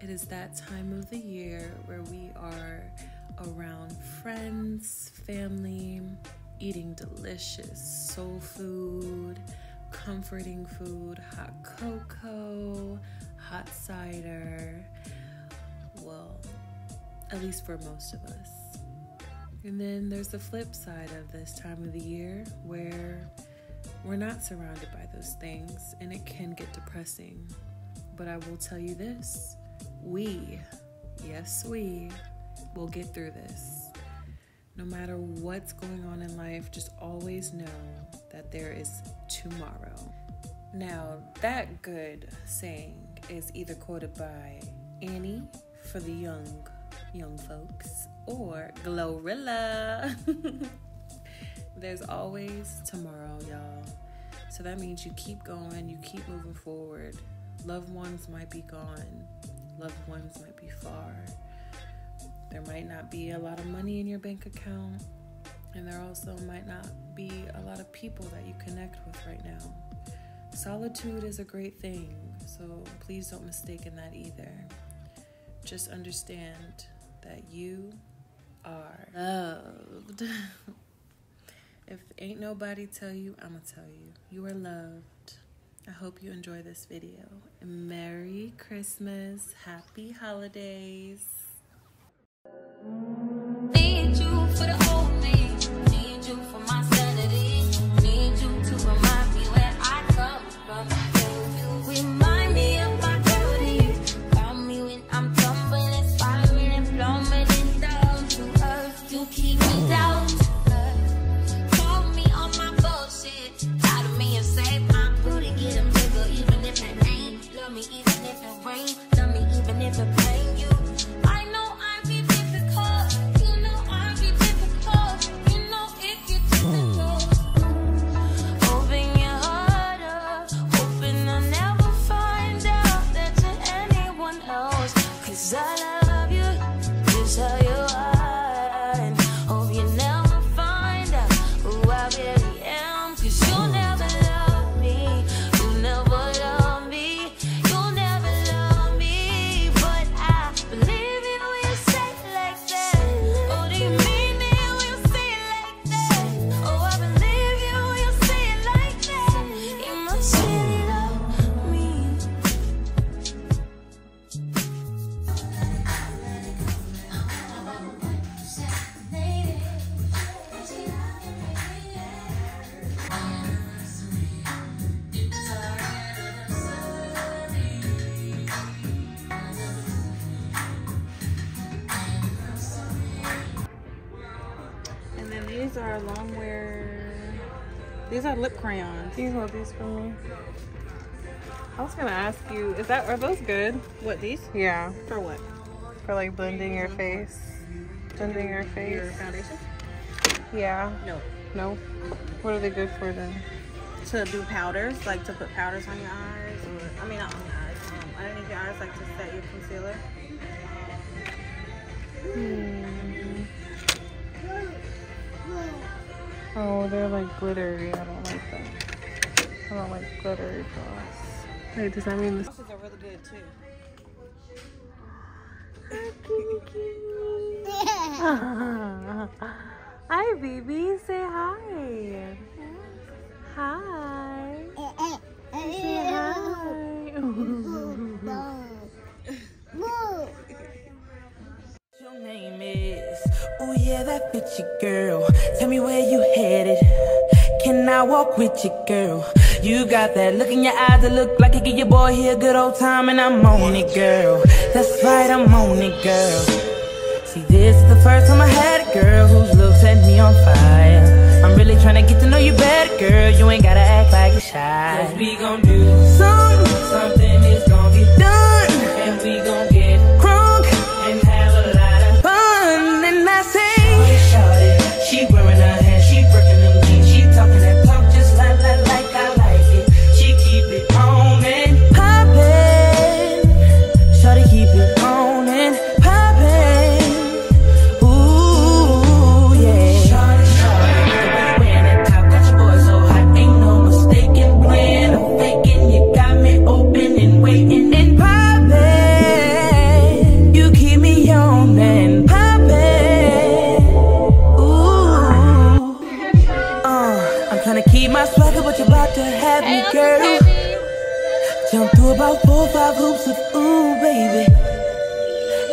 It is that time of the year where we are around friends, family, eating delicious soul food, comforting food, hot cocoa, hot cider. Well, at least for most of us. And then there's the flip side of this time of the year where we're not surrounded by those things and it can get depressing. But I will tell you this we, yes, we will get through this. No matter what's going on in life, just always know that there is tomorrow. Now, that good saying is either quoted by Annie for the young young folks or Glorilla. There's always tomorrow, y'all. So that means you keep going, you keep moving forward. Loved ones might be gone, loved ones might be far. There might not be a lot of money in your bank account, and there also might not be a lot of people that you connect with right now. Solitude is a great thing, so please don't mistake in that either. Just understand that you are loved. if ain't nobody tell you, I'ma tell you. You are loved. I hope you enjoy this video. Merry Christmas. Happy holidays. These are lip crayons. These want these for me. I was gonna ask you, is that are those good? What these? Yeah. For what? For like blending your face. Blending your face. Your foundation? Yeah. No. No. What are they good for then? To do powders, like to put powders on your eyes, or I mean not on your eyes. Um, underneath your eyes, like to set your concealer. Hmm. Oh, they're like glittery. I don't like them. I don't like glittery gloss. Wait, does that mean this? Glosses are really good too. hi, baby. Say hi. Hi. Say hi. Your name is. Oh yeah, that bitch girl. Tell me where you headed. Can I walk with you, girl? You got that look in your eyes that look like it give your boy here a good old time, and I'm on it, girl. That's right, I'm on it, girl. See, this is the first time I had a girl whose looks set me on fire. I'm really trying to get to know you better, girl. You ain't gotta act like a shy. We gon' do swagger, but you're about to have me, girl. Jump through about four, five hoops of ooh, baby.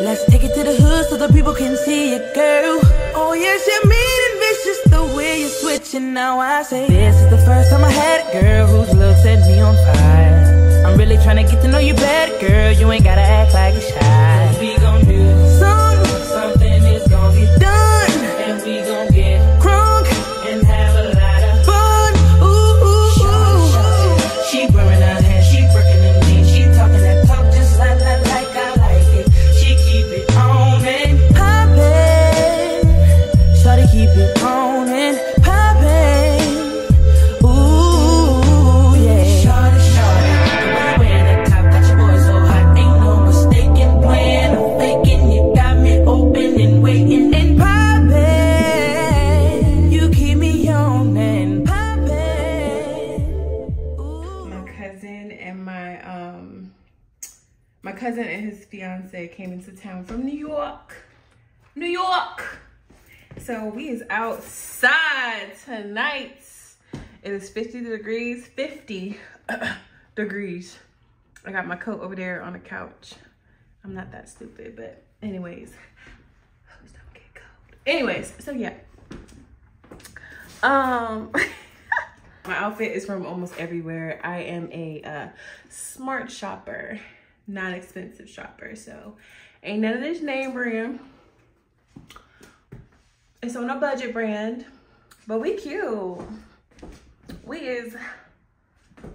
Let's take it to the hood so the people can see it, girl. Oh, yes, you're mean and vicious the way you're switching. Now I say, This is the first time I had a girl whose love set me on fire. I'm really trying to get to know you better, girl. You ain't gotta act like a shy. His fiance came into town from New York. New York. So we is outside tonight. It is 50 degrees, 50 degrees. I got my coat over there on the couch. I'm not that stupid, but anyways. Don't get cold. Anyways, so yeah. Um My outfit is from almost everywhere. I am a uh, smart shopper, not expensive shopper. So ain't none of this name brand. It's on a budget brand, but we cute. We is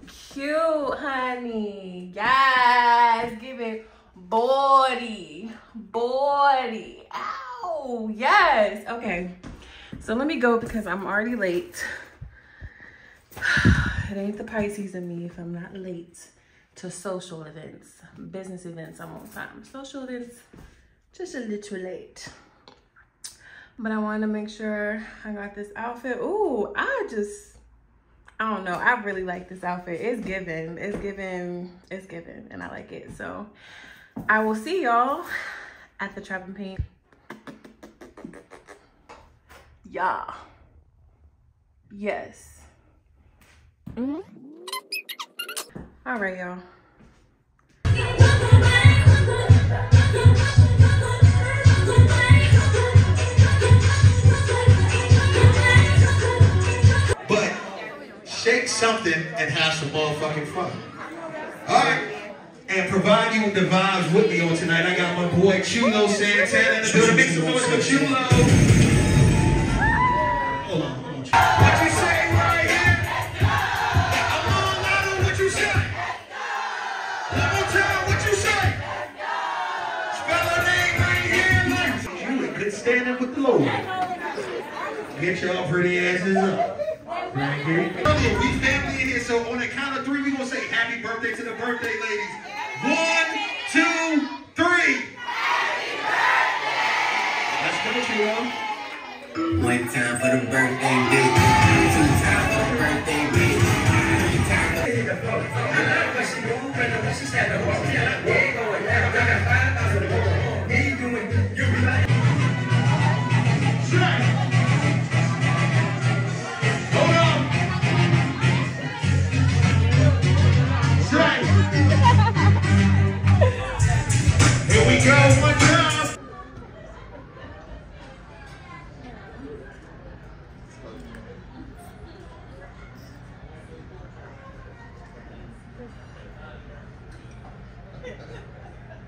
cute, honey. Yes, give it body, body. Ow, yes. Okay, so let me go because I'm already late. It ain't the Pisces in me if I'm not late to social events, business events. I'm on time. Social events, just a little late. But I wanted to make sure I got this outfit. Ooh, I just, I don't know. I really like this outfit. It's given. It's given. It's given, and I like it. So I will see y'all at the Trap and Paint. Yeah. Yes. Mm-hmm. All right, y'all. But shake something and have some motherfucking fun. All right. And provide you with the vibes with me on tonight. I got my boy Chulo Santana in the building. Make noise for Chulo. Asses up. Right here. We family in here, so on the count of three, we gonna say happy birthday to the birthday ladies. One, two, three. Happy birthday! Let's go, Chulo. One time for the birthday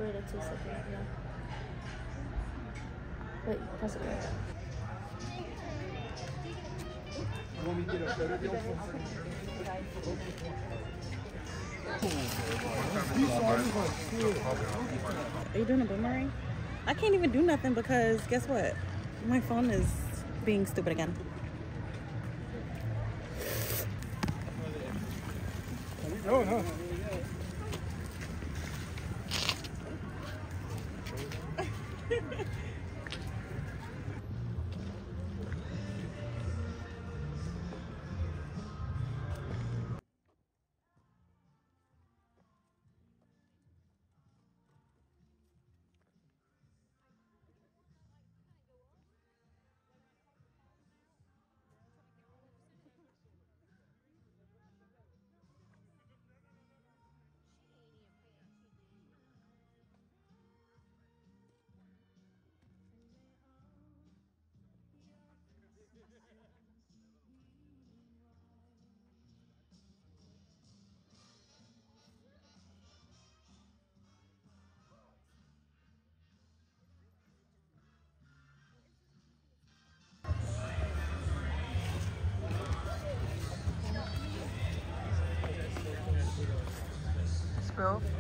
Wait a second. Yeah. Wait, press it right. Are you doing a boomerang? I can't even do nothing because guess what? My phone is being stupid again. How you huh? April.